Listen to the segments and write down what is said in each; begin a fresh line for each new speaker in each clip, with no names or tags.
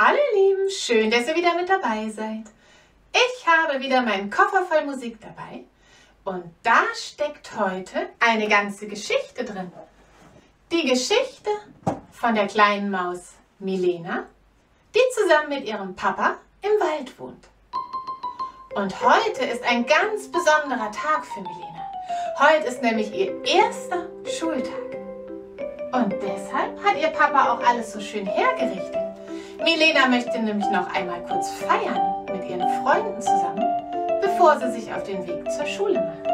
Hallo Lieben, schön, dass ihr wieder mit dabei seid. Ich habe wieder meinen Koffer voll Musik dabei und da steckt heute eine ganze Geschichte drin. Die Geschichte von der kleinen Maus Milena, die zusammen mit ihrem Papa im Wald wohnt. Und heute ist ein ganz besonderer Tag für Milena. Heute ist nämlich ihr erster Schultag. Und deshalb hat ihr Papa auch alles so schön hergerichtet. Milena möchte nämlich noch einmal kurz feiern mit ihren Freunden zusammen, bevor sie sich auf den Weg zur Schule macht.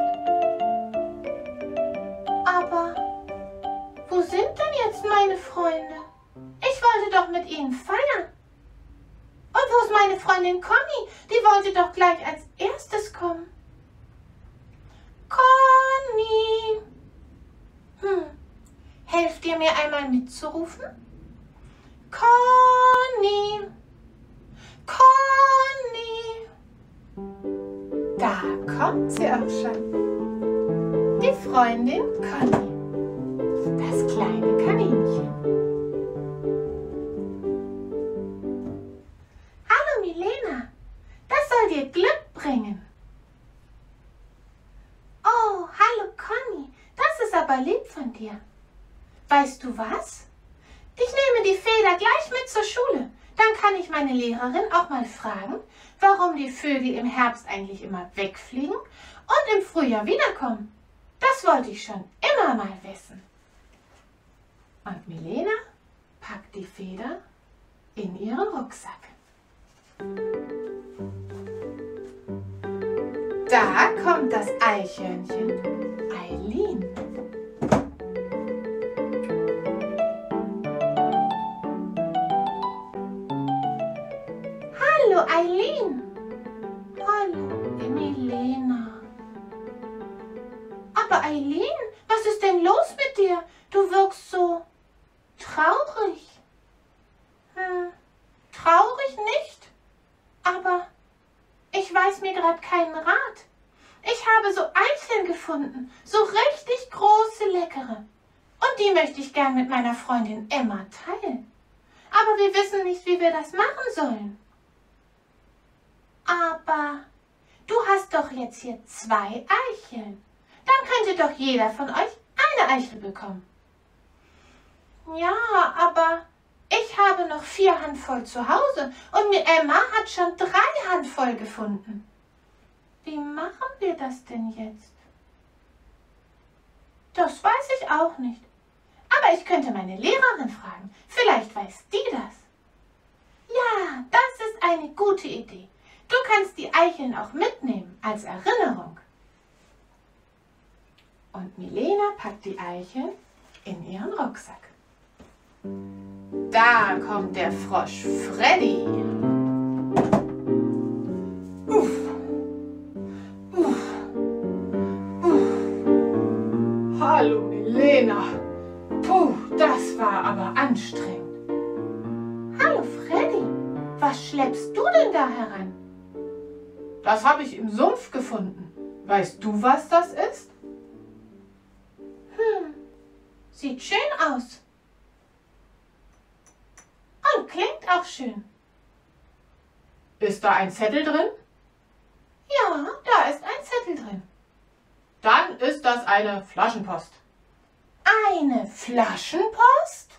Aber wo sind denn jetzt meine Freunde? Ich wollte doch mit ihnen feiern. Und wo ist meine Freundin Conny? Die wollte doch gleich als erstes kommen. Conny! Hm, helft ihr mir einmal mitzurufen? Conny! Conny! Da kommt sie auch schon. Die Freundin Conny. Das kleine Kaninchen. Hallo Milena, das soll dir Glück bringen. Oh, hallo Conny, das ist aber lieb von dir. Weißt du was? Ich nehme die Feder gleich mit zur Schule. Dann kann ich meine Lehrerin auch mal fragen, warum die Vögel im Herbst eigentlich immer wegfliegen und im Frühjahr wiederkommen. Das wollte ich schon immer mal wissen. Und Milena packt die Feder in ihren Rucksack. Da kommt das Eichhörnchen Eileen. Eileen. Hallo Milena. Aber Eileen, was ist denn los mit dir? Du wirkst so traurig. Hm, traurig nicht, aber ich weiß mir gerade keinen Rat. Ich habe so Eicheln gefunden, so richtig große, leckere. Und die möchte ich gern mit meiner Freundin Emma teilen. Aber wir wissen nicht, wie wir das machen sollen. Aber du hast doch jetzt hier zwei Eicheln. Dann könnte doch jeder von euch eine Eichel bekommen. Ja, aber ich habe noch vier Handvoll zu Hause und mir Emma hat schon drei Handvoll gefunden. Wie machen wir das denn jetzt? Das weiß ich auch nicht. Aber ich könnte meine Lehrerin fragen. Vielleicht weiß die das. Ja, das ist eine gute Idee. Du kannst die Eicheln auch mitnehmen als Erinnerung. Und Milena packt die Eicheln in ihren Rucksack. Da kommt der Frosch Freddy. Hallo Milena. Puh, das war aber anstrengend. Hallo Freddy, was schleppst du denn da heran? Das habe ich im Sumpf gefunden. Weißt du, was das ist? Hm, sieht schön aus. Und klingt auch schön. Ist da ein Zettel drin? Ja, da ist ein Zettel drin. Dann ist das eine Flaschenpost. Eine Flaschenpost?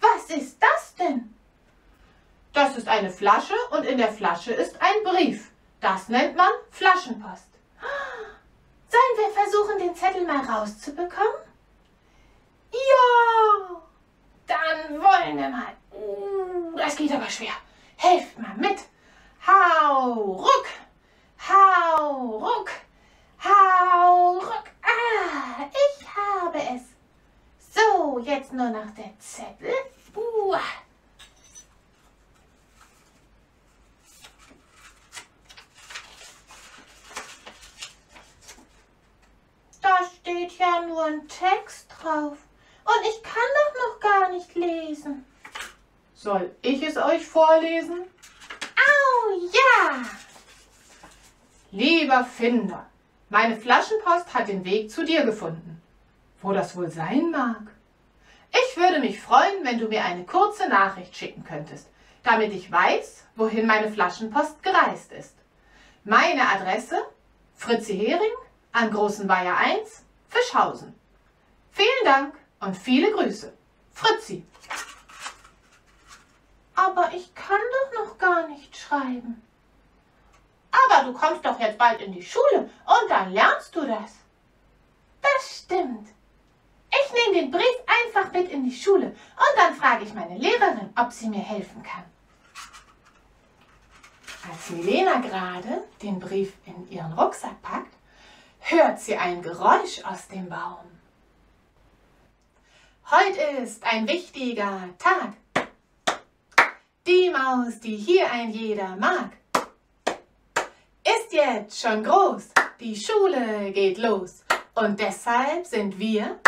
Was ist das denn? Das ist eine Flasche und in der Flasche ist ein Brief. Das nennt man Flaschenpost. Sollen wir versuchen, den Zettel mal rauszubekommen? Ja! Dann wollen wir mal. Uh, das geht aber schwer. Helft mal mit. Hau, ruck. Hau, ruck. Hau, ruck. Ah, ich habe es. So, jetzt nur noch der Zettel. Uh. Da steht ja nur ein Text drauf. Und ich kann doch noch gar nicht lesen. Soll ich es euch vorlesen? Au, ja! Lieber Finder, meine Flaschenpost hat den Weg zu dir gefunden. Wo das wohl sein mag? Ich würde mich freuen, wenn du mir eine kurze Nachricht schicken könntest. damit ich weiß, wohin meine Flaschenpost gereist ist. Meine Adresse Fritzi Hering an Großen Weiher 1, Fischhausen. Vielen Dank und viele Grüße. Fritzi. Aber ich kann doch noch gar nicht schreiben. Aber du kommst doch jetzt bald in die Schule und dann lernst du das. Das stimmt. Ich nehme den Brief einfach mit in die Schule und dann frage ich meine Lehrerin, ob sie mir helfen kann. Als Milena gerade den Brief in ihren Rucksack packt, hört sie ein Geräusch aus dem Baum. Heute ist ein wichtiger Tag. Die Maus, die hier ein jeder mag, ist jetzt schon groß. Die Schule geht los. Und deshalb sind wir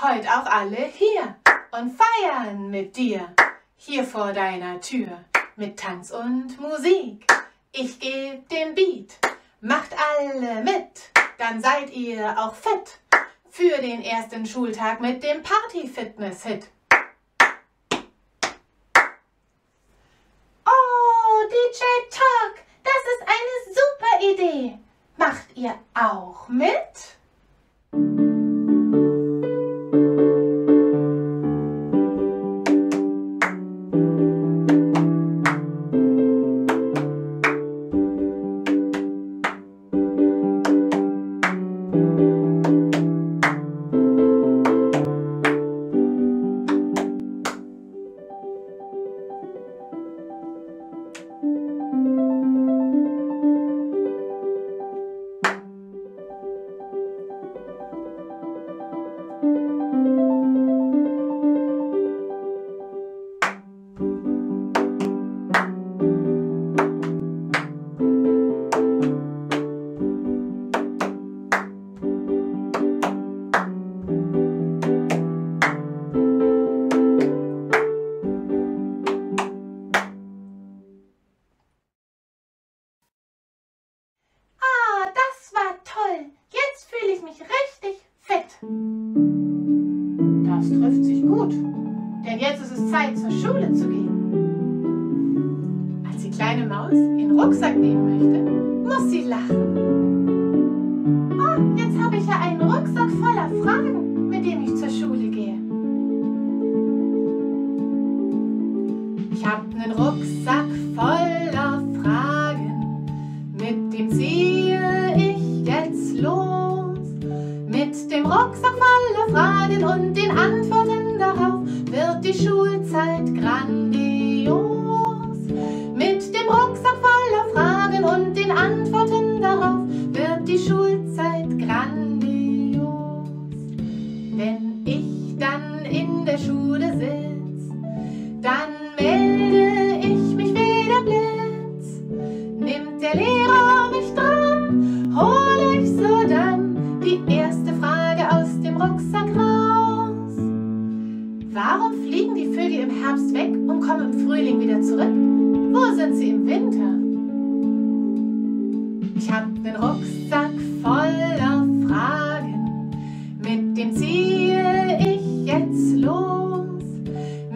heute auch alle hier und feiern mit dir. Hier vor deiner Tür mit Tanz und Musik. Ich geb den Beat, macht alle mit, dann seid ihr auch fit für den ersten Schultag mit dem Party-Fitness-Hit. Oh, DJ Talk, das ist eine super Idee. Macht ihr auch mit? Es Zeit, zur Schule zu gehen. Als die kleine Maus ihren Rucksack nehmen möchte, muss sie lachen. Schulzeit grandios. Mit dem Rucksack voller Fragen und den Antworten Herbst weg und kommen im Frühling wieder zurück? Wo sind sie im Winter? Ich hab den Rucksack voller Fragen, mit dem ziehe ich jetzt los.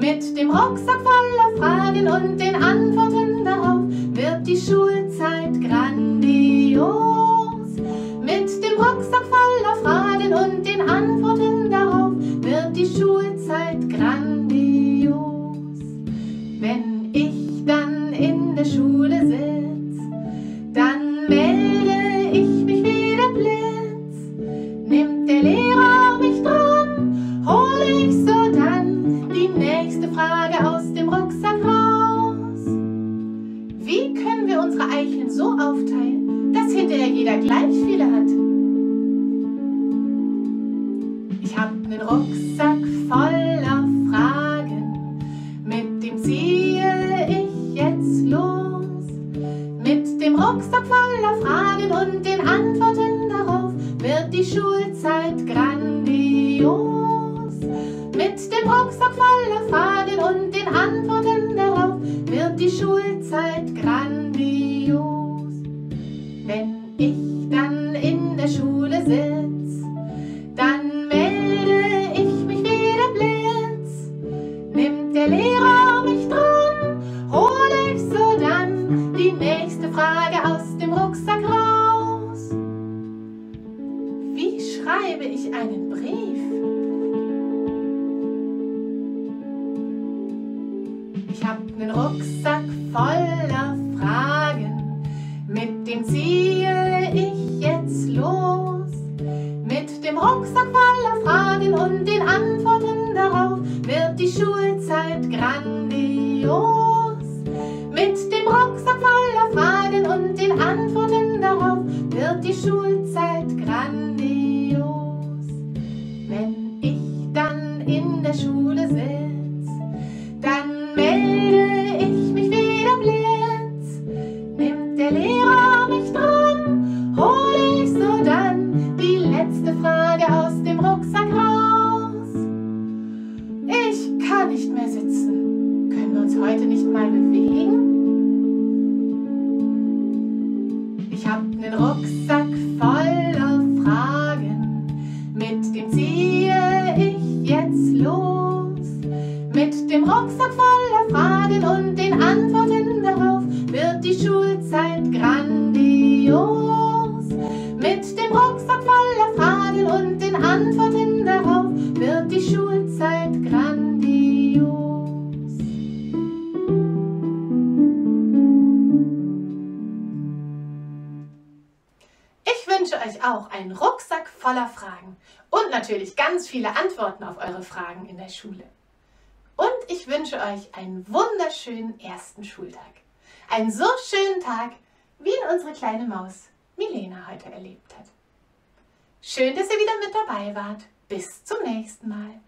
Mit dem Rucksack voller Fragen und den Antworten Fragen, mit dem ziehe ich jetzt los. Mit dem Rucksack voller Fragen und den Antworten darauf wird die Schulzeit grandios. Mit dem Rucksack voller Fragen und den Antworten darauf wird die Schulzeit grandios. Wenn ich dann in der Schule sitz, Ich hab nen Rucksack voller Fragen, mit dem ziehe ich jetzt los. Mit dem Rucksack voller Fragen und den Antworten darauf wird die Schulzeit grandios. Mit dem Rucksack voller Fragen und den Antworten darauf wird die Schulzeit auch einen Rucksack voller Fragen und natürlich ganz viele Antworten auf eure Fragen in der Schule. Und ich wünsche euch einen wunderschönen ersten Schultag. Einen so schönen Tag, wie ihn unsere kleine Maus Milena heute erlebt hat. Schön, dass ihr wieder mit dabei wart. Bis zum nächsten Mal.